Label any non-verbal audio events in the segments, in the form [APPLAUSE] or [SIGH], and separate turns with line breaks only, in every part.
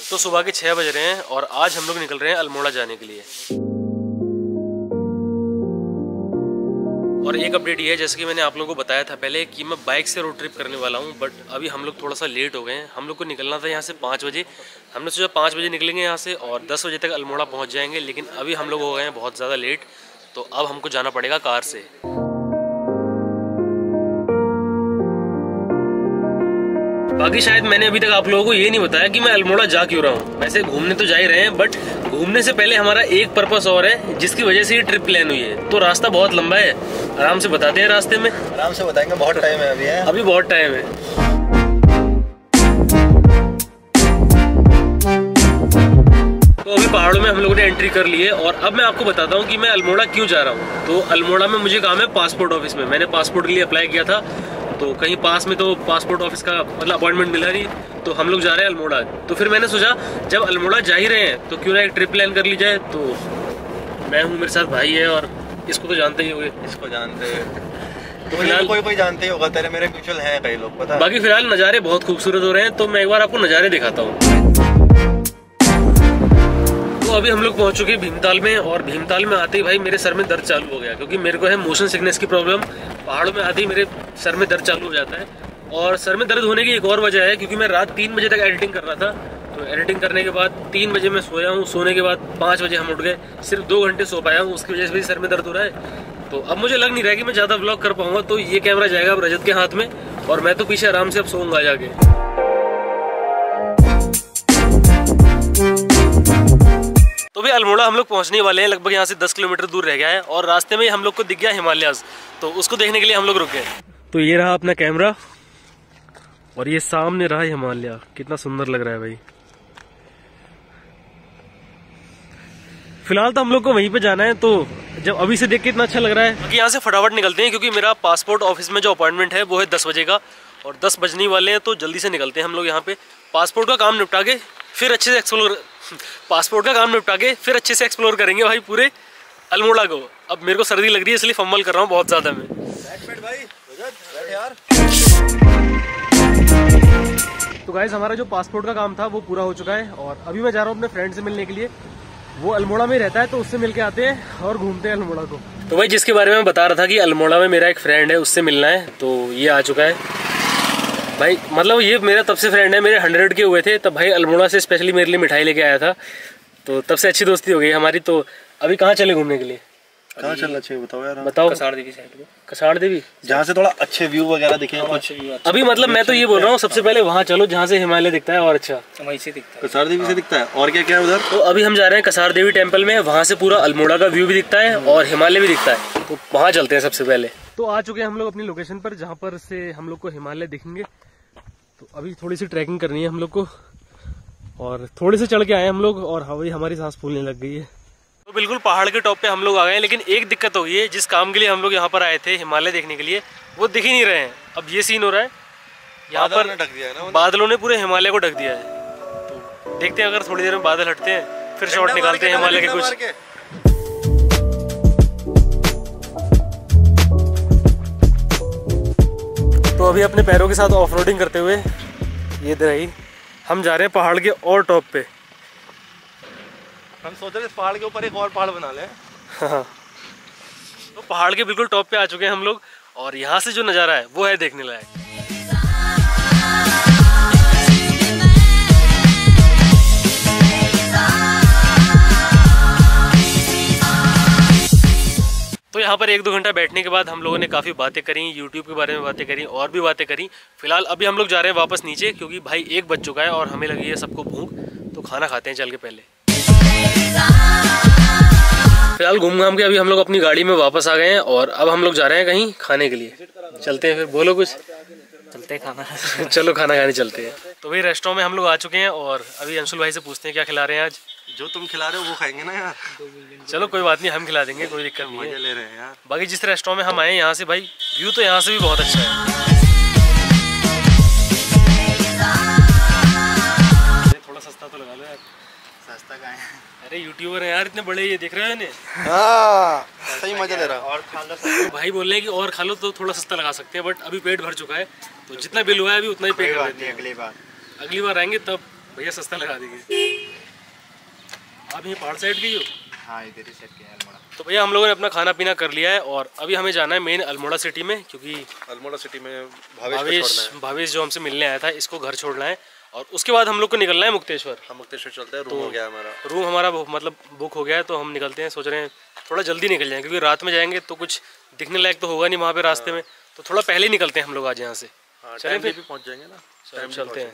तो सुबह के छः बज रहे हैं और आज हम लोग निकल रहे हैं अल्मोड़ा जाने के लिए। और एक अपडेट ये है, जैसे कि मैंने आप लोगों को बताया था पहले कि मैं बाइक से रोड ट्रिप करने वाला हूँ बट अभी हम लोग थोड़ा सा लेट हो गए हैं। हम लोग को निकलना था यहाँ से पाँच बजे। हमने सोचा पाँच बजे निकलेंगे यहाँ से और दस बजे तक अल्मोड़ा पहुँच जाएँगे, लेकिन अभी हम लोग हो गए हैं बहुत ज़्यादा लेट तो अब हमको जाना पड़ेगा कार से। बाकी शायद मैंने अभी तक आप लोगों को ये नहीं बताया कि मैं अल्मोड़ा जा क्यों रहा हूँ। वैसे घूमने तो जा ही रहे हैं बट घूमने से पहले हमारा एक पर्पस और है जिसकी वजह से ये ट्रिप प्लान हुई है। तो रास्ता बहुत लंबा है आराम से बताते हैं रास्ते में।
आराम से बताएँगे बहुत टाइम है अभी है?
अभी बहुत टाइम है। तो अभी पहाड़ों में हम लोगों ने एंट्री कर ली है और अब मैं आपको बताता हूँ कि मैं अल्मोड़ा क्यों जा रहा हूँ। तो अल्मोड़ा में मुझे काम है पासपोर्ट ऑफ़िस में। मैंने पासपोर्ट के लिए अप्लाई किया था। तो कहीं पास में तो पासपोर्ट ऑफ़िस का मतलब अपॉइंटमेंट मिला नहीं तो हम लोग जा रहे हैं अल्मोड़ा। तो फिर मैंने सोचा जब अल्मोड़ा जा ही रहे हैं तो क्यों ना एक ट्रिप प्लान कर ली जाए? तो मैं हूँ मेरे साथ भाई है और इसको तो जानते ही होंगे।
इसको जानते हैं।
तो फ़िलहाल
तो कोई कोई जानते ही होगा तेरे मेरे म्यूचुअल हैं कई लोग पता
बाकी फ़िलहाल नज़ारे बहुत खूबसूरत हो रहे हैं तो मैं एक बार आपको नज़ारे दिखाता हूँ। तो अभी हम लोग पहुँच चुके हैं भीमताल में और भीमताल में आते ही भाई मेरे सर में दर्द चालू हो गया, क्योंकि मेरे को है मोशन सिकनेस की प्रॉब्लम पहाड़ों में आते ही मेरे सर में दर्द चालू हो जाता है। और सर में दर्द होने की एक और वजह है, क्योंकि मैं रात तीन बजे तक एडिटिंग कर रहा था। तो एडिटिंग करने के बाद तीन बजे मैं सोया हूँ, सोने के बाद पाँच बजे हम उठ गए। सिर्फ़ दो घंटे सो पाया हूँ, उसकी वजह से भी सर में दर्द हो रहा है। तो अब मुझे लग नहीं रहा कि मैं ज़्यादा ब्लॉग कर पाऊँगा तो ये कैमरा जाएगा अब रजत के हाथ में, और मैं तो पीछे आराम से अब सोऊँगा जाके। तो भी अल्मोड़ा हम लोग पहुँचने वाले हैं, लगभग यहाँ से 10 किलोमीटर दूर रह गया है और रास्ते में हम लोग को दिख गया हिमालयाज। तो उसको देखने के लिए हम लोग रुक गए तो ये रहा अपना कैमरा और ये सामने रहा हिमालय। कितना सुंदर लग रहा है भाई। फ़िलहाल तो हम लोग को वहीं पे जाना है तो जब अभी से देख के इतना अच्छा लग रहा है। बाकी यहाँ से फटाफट निकलते हैं, क्योंकि मेरा पासपोर्ट ऑफ़िस में जो अपॉइंटमेंट है, वो है दस बजे का। और दस बजने वाले हैं तो जल्दी से निकलते हैं हम लोग यहाँ पे। पासपोर्ट का काम निपटा के फिर अच्छे से एक्सप्लोर पासपोर्ट का काम निपटा के फिर अच्छे से एक्सप्लोर करेंगे भाई पूरे अल्मोड़ा को। अब मेरे को सर्दी लग रही है इसलिए फम्बल कर रहा हूँ बहुत ज़्यादा मैं।
बैठ बैठ भाई रजत, बैठ यार।
तो गाइज़ हमारा जो पासपोर्ट का काम था वो पूरा हो चुका है और अभी मैं जा रहा हूँ अपने फ्रेंड से मिलने के लिए। वो अल्मोड़ा में रहता है तो उससे मिलके आते हैं और घूमते हैं अल्मोड़ा को। तो भाई जिसके बारे में मैं बता रहा था कि अल्मोड़ा में मेरा एक फ्रेंड है उससे मिलना है तो ये आ चुका है। भाई मतलब ये मेरा तब से फ्रेंड है मेरे हंड्रेड के हुए थे तब भाई अल्मोड़ा से स्पेशली मेरे लिए मिठाई लेके आया था। तो तब से अच्छी दोस्ती हो गई हमारी तो अभी कहाँ चले घूमने के लिए?
कहाँ चलना चाहिए बताओ यार
बताओ। कसाड़ देवी साइड कसाड़ देवी?
जहाँ से थोड़ा अच्छे व्यू वगैरह दिखे कुछ।
अभी मतलब मैं तो ये बोल रहा हूँ। सबसे पहले वहाँ चलो जहाँ से हिमालय दिखता है और अच्छा।
वहीं से दिखता है।
कसार देवी से दिखता है और क्या क्या है उधर?
तो अभी हम जा रहे हैं कसार देवी टेंपल में वहाँ से पूरा अल्मोड़ा का व्यू भी दिखता है और हिमालय भी दिखता है। तो वहाँ चलते हैं सबसे पहले। तो आ चुके हैं हम लोग अपनी लोकेशन पर जहाँ पर से हम लोग को हिमालय दिखेंगे। तो अभी थोड़ी सी ट्रैकिंग करनी है हम लोग को। और थोड़े से चढ़ के आए हम लोग और हवाई हमारी सांस फूलने लग गई है। तो बिल्कुल पहाड़ के टॉप पे हम लोग आ गए हैं लेकिन एक दिक्कत हो गई है जिस काम के लिए हम लोग यहाँ पर आए थे हिमालय देखने के लिए वो दिख ही नहीं रहे हैं। अब ये सीन हो रहा है यहाँ पर
ढक दिया है ना
बादलों ने पूरे हिमालय को ढक दिया है। तो देखते हैं अगर थोड़ी देर में बादल हटते हैं फिर शॉट निकालते हैं हिमालय के कुछ। तो अभी अपने पैरों के साथ ऑफ़ करते हुए ये रही हम जा रहे हैं पहाड़ के और टॉप पे।
हम सोच रहे इस पहाड़ के ऊपर एक और पहाड़ बना ले।
हाँ। तो पहाड़ के बिल्कुल टॉप पे आ चुके हैं हम लोग और यहाँ से जो नज़ारा है वो है देखने लायक। यहाँ पर एक दो घंटा बैठने के बाद हम लोगों ने काफ़ी बातें करी यूट्यूब के बारे में बातें करी और भी बातें करी। फ़िलहाल अभी हम लोग जा रहे हैं वापस नीचे क्योंकि भाई एक बज चुका है और हमें लगी है सबको भूख तो खाना खाते हैं चल के पहले। फ़िलहाल घूम घाम के अभी हम लोग अपनी गाड़ी में वापस आ गए हैं और अब हम लोग जा रहे हैं कहीं खाने के लिए। चलते हैं फिर बोलो कुछ।
चलते हैं खाना। [LAUGHS]
चलो खाना खाने चलते हैं। तो भाई रेस्टोरेंट में हम लोग आ चुके हैं और अभी अंशुल भाई से पूछते हैं क्या खिला रहे हैं आज।
जो तुम खिला रहे हो वो खाएँगे ना यार।
चलो कोई बात नहीं हम खिला देंगे कोई दिक्कत नहीं
मज़े
है
ले रहे हैं यार।
बाकी जिस रेस्टोरेंट में हम आए यहाँ से भाई व्यू तो यहाँ से भी बहुत अच्छा है। थोड़ा सस्ता तो लगा लो यार।
सस्ता का है?
अरे यूट्यूबर है यार इतने बड़े ये देख रहे हो
हाँ सही मज़ा ले रहा
और खा लो
तो भाई बोल रहे हैं कि और खा लो तो थोड़ा सस्ता लगा सकते हैं बट अभी पेट भर चुका है तो जितना बिल हुआ है अभी उतना ही पे कर देते हैं।
अगली बार।
अगली बार आएँगे तब भैया सस्ता लगा देंगे। आप यहीं पहाड़ साइड गई हो?
हाँ इधर ही सेट किया अल्मोड़ा।
तो भैया हम लोगों ने अपना खाना पीना कर लिया है और अभी हमें जाना है मेन अल्मोड़ा सिटी में क्योंकि
अल्मोड़ा सिटी में भावेश
भावेश भावेश जो हमसे मिलने आया था इसको घर छोड़ना है और उसके बाद हम लोग को निकलना है मुक्तेश्वर।
हम मुक्तेश्वर चलते हैं रूम हो गया हमारा।
रूम हमारा मतलब बुक हो गया है तो हम निकलते हैं सोच रहे हैं थोड़ा जल्दी निकल जाएँ क्योंकि रात में जाएँगे तो कुछ दिखने लायक तो होगा नहीं वहाँ पे रास्ते में। तो थोड़ा पहले ही निकलते हैं हम लोग आज यहाँ से।
हाँ
चलें फिर?
भी पहुँच जाएँगे ना।
चलते हैं।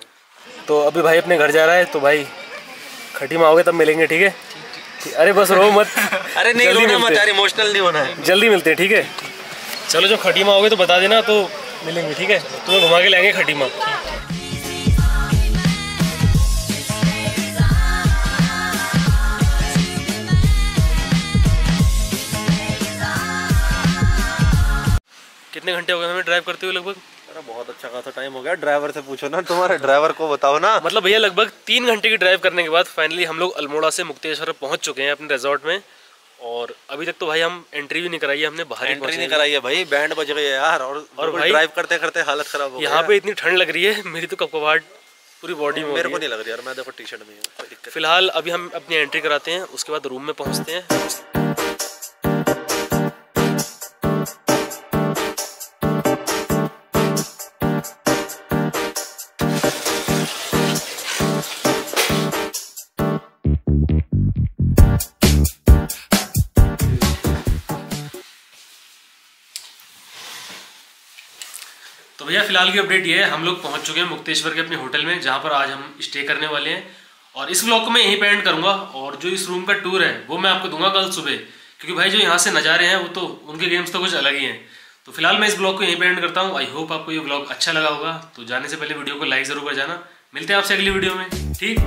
तो अभी भाई अपने घर जा रहा है तो भाई खटी में आओगे तब मिलेंगे ठीक है? अरे बस रो मत। [LAUGHS]
अरे नहीं रोना मत यार इमोशनल नहीं होना है।
जल्दी मिलते हैं ठीक है? चलो जब खटीमा आओगे तो बता देना तो मिलेंगे ठीक है? तुम्हें घुमा के लाएँगे खटीमा कितने घंटे हो गए हमें ड्राइव करते हुए लगभग?
अरे बहुत अच्छा खासा टाइम हो गया। ड्राइवर से पूछो ना तुम्हारे ड्राइवर को बताओ ना।
मतलब भैया लगभग तीन घंटे की ड्राइव करने के बाद फाइनली हम लोग अल्मोड़ा से मुक्तेश्वर पहुँच चुके हैं अपने रिजॉर्ट में। और अभी तक तो भाई हम एंट्री भी नहीं कराई है हमने बाहर
एंट्री नहीं कराई है भाई बैंड बज गई है यार। और
और भाई-
ड्राइव करते करते हालत खराब हो
यहाँ पे इतनी ठंड लग रही है मेरी तो कपकवाहट पूरी बॉडी में
मेरे को नहीं लग रही यार मैं देखो टी शर्ट में
फ़िलहाल अभी हम अपनी एंट्री कराते हैं उसके बाद रूम में पहुँचते हैं। तो भैया, फ़िलहाल की अपडेट ये है। हम लोग पहुँच चुके हैं मुक्तेश्वर के अपने होटल में, जहाँ पर आज हम स्टे करने वाले हैं। और इस ब्लॉग को मैं यहीं पे एंड करूँगा। और जो इस रूम का टूर है, वो मैं आपको दूँगा कल सुबह। क्योंकि भाई, जो यहाँ से नज़ारे हैं, वो तो उनके गेम्स तो कुछ अलग ही हैं। तो फ़िलहाल मैं इस ब्लॉग को यहीं पे एंड करता हूँ। आई होप आपको ये ब्लॉग अच्छा लगा होगा। तो जाने से पहले वीडियो को लाइक ज़रूर कर जाना। मिलते हैं आपसे अगली वीडियो में। ठीक?